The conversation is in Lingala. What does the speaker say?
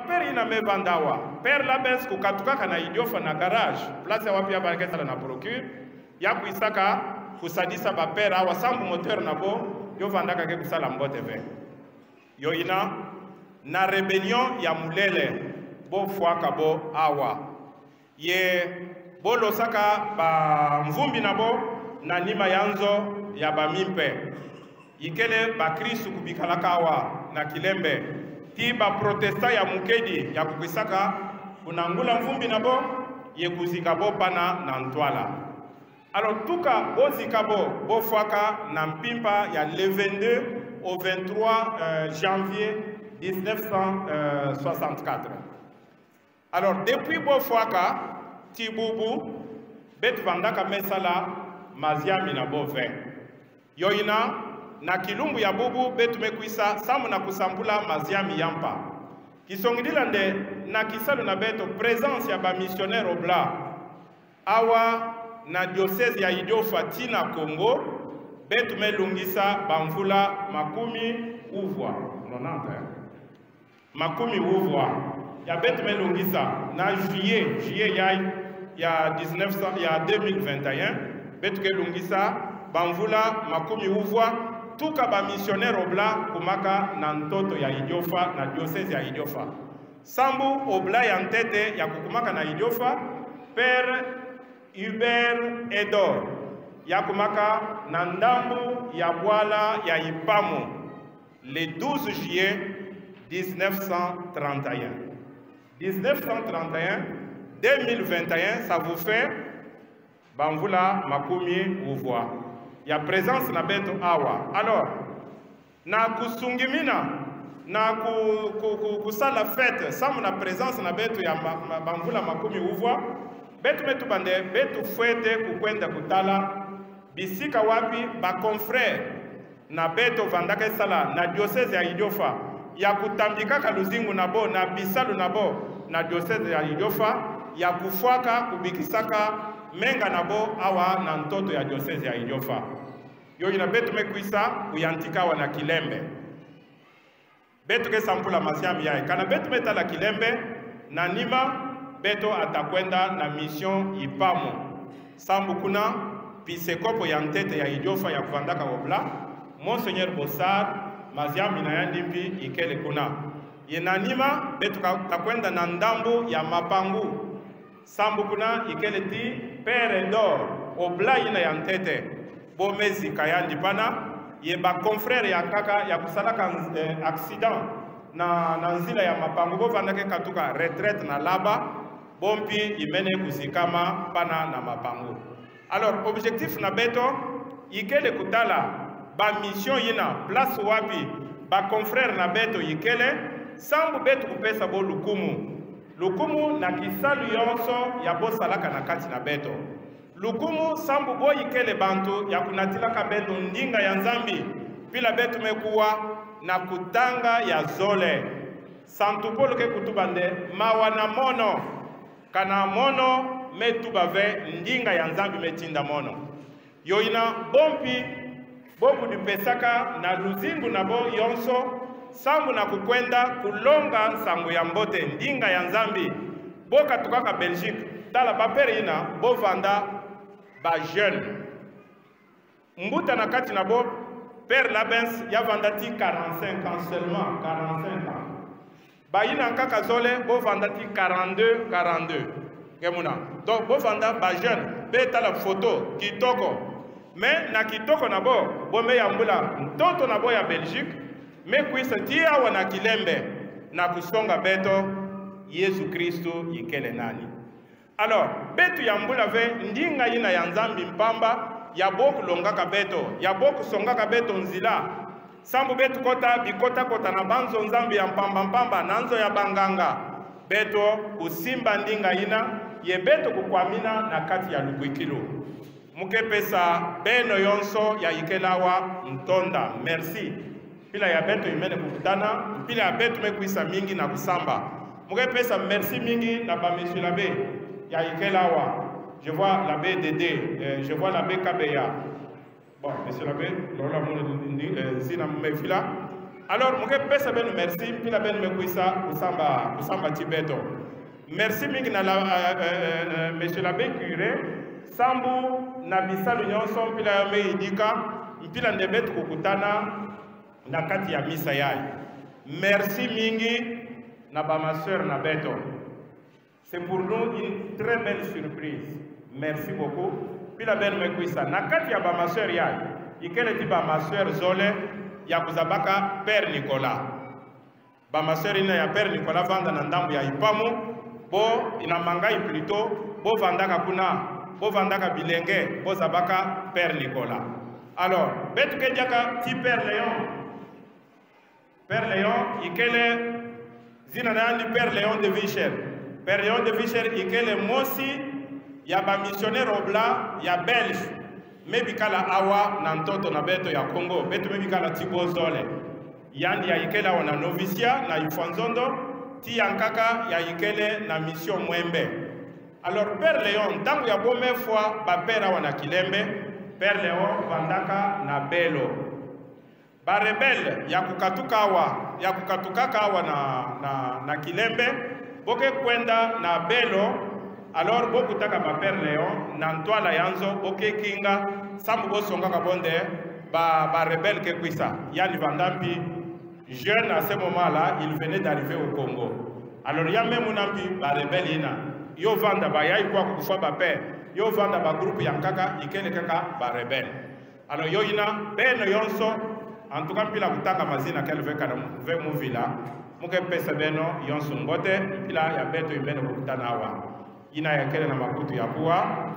mapere ina mevanda awa pere labes kukatuka na idiofa na garage place awa mpe abalakesala na procure ya kuisaka kusadisa bapere awa sambu moteur na bo yo vandaka ke kusala mbote ve yo ina na rebellion ya mulele bofwaka bo awa ye bolosaka bamvumbi na bo na ndima ya nzo ya bamimpe yikele bakristu kubikalaka awa na kilembe ti protesta ya mukedi ya kukuisaka unangula mvumbi na bo ye bo pana na ntwala alors tuka bozika bo bofuaka na mpimpa ya le 22 au 23 euh, janvier 1964 euh, alors depuis bofuaka ti bubu vandaka mesala maziami na bo 20 yo na kilumbu ya bubu betumekuisa samu na kusambula maziami yampa kisongidila nde na kisalu na beto presence ya bamissionnaire obla awa na diocese ya idiofa ti na congo betumelungisa bamvula makumi uvwa nonanta makumi uvwa ya betumelungisa na juillet juillet yai ya, 19, ya 2021 betukelungisa bamvula makumi uvwa tuka missionnaire bla kumaka na ntoto ya idiofa na diocese ya idiofa sambu obla ya ntete ya kukumaka na idiofa Père hubert edor ya kumaka na ndambu ya bwala ya ipamo le 12 juillet 1931 1931 2021 ça vous fait ma makumi voix. ya presence na betu awa alors na kusungimina na ku, ku, ku, kusala fete samu na presence na betu ya ma, ma, bamvula makumi uvwa betu betu bande betu fwete kukwenda kutala bisika wapi baconfrere na betu vandaka esala na diocese ya idiofa ya kutambi kaka luzingu na bo na bisalu na bo na diocese ya idiofa ya kufwaka kubikisaka menga na bo awa na ntoto ya diosese ya ijofa yoyina betu mekuisa kuyantika na kilembe betu sampula masiami yaye kana betu metala kilembe na nima beto atakwenda na mission ipamu sambu kuna pisekopo ya ntete ya ijofa ya kuvandaka wobla monseigneur bosar maziami na yandimbi ikele kuna ye betu takwenda na ndambu ya mapangu sambuguna i kele ti pere ndö o bula ye na yan tete bo mbe zi ka ya ndipana ye baconfrere ya kaka ya kusalaka eh, accident na, na nzela ya mapango bovandaki ka tuka retraite na laba bo mpi e mene kuzi kama pana na mapango alors objectif na be to e kele kutala bamission ye na place wapi baconfrere na be to e kele sambu be tukupesa bo lukumu lukumu na kisali yonso ya bosalaka na kati na beto lukumu sambu boyikele bantu ya kunatilaka beto ndinga ya nzambi mpila betu mekuwa na kutanga ya zole santu polo ke kutuba nde mawa na mono kana mono metuba ve ndinga ya nzambi metinda mono yoyina bompi bokudipesaka na luzingu na bo yonso sangu na kukwenda kulonga sangu ya mbote ndinga ya nzambi bokatuka ka belgique tala bapere ina bovanda bajeune mbuta na kati na bo père labens ya vanda ti 45 ans seulement 45 ans bayina kaka zole bovanda ti 42 42 nge muna donc bovanda bajeune mpe tala foto kitoko me na kitoko na bo bombe ya mbula ntoto na bo ya belgique mekuisatia wana kilembe na kusonga beto yesu kristu yikele nani alors betu ya mbula ve ndinga yina ya nzambi mpamba yabokulongaka beto yabokusongaka beto nzila sambu betu kota bikotakota na banzo nzambi ya mpambampamba na nzo ya banganga beto kusimba ndinga yina ye beto kukwamina na kati ya lukwikilo mukepesa beno yonso ya yikelawa ntonda merci mpila ya betu imene kukutana mpila ya betu imekuisa mingi na kusamba mukepesa merci mingi na bamesio labe ya ikela awa je vois l'abbé Dédé, euh, je vois l'abbé Kabeya. Bon, monsieur l'abbé, lola mon eh, zina mefila. Alors, mon gars, pèse ben merci, puis la ben me kuisa, kusamba, kusamba tibeto. Merci mingi na la, euh, euh, monsieur l'abbé curé, sambu na bisalu nyonso, puis la me idika, puis la ndebet kukutana, na kati ya misa yaye merci mingi na bamaseur na beto c'est pour nous une très belle surprise merci beaucoup mpila bene mekuisa na kati ya bamaseur yaye ikele ti bamaseur zole ya kuza baka père nicolas bamaseur ina ya père nicolas vanda na ndambu ya ipamu bo na mangai pluto bovandaka kuna bovandaka bilenge boza baka père nicolas alors betuke diaka ti père leon Père Léon ikele zina na yandi Père Léon de Vichel Père Léon de Vichel ikele mosi ya ba missionnaire obla ya Belge mebikala awa na ntoto na beto ya Congo beto mebikala tibozole yandi ya ikele awa na novisia na ifanzondo ti yankaka ya ikele na mission mwembe alors Père Léon ntango ya bomefwa bapere awa na Kilembe Père Léon vandaka na Belo barebele ya kukatukawa ya kukatukakawa na, na, na kilembe boke kwenda na belo alors bokutaka bapere leon na ntwala yanzo bokekinga sambu bosongaka bonde barebele ba, kekwisa yani vandambi jeune à ce moment-là il venait d'arriver au Congo alors ya memu nambi barebele ina yo vanda bayai kwa kufa baper yo vanda bagroupe ya nkaka ikele kaka barebele alors yo ina beno yonso en tout cas mpila kutanga mazina kele ve kana ve muvila muke pesa beno yonsu ngote mpila ya beto imene kukutana awa ina ya na makutu ya kuwa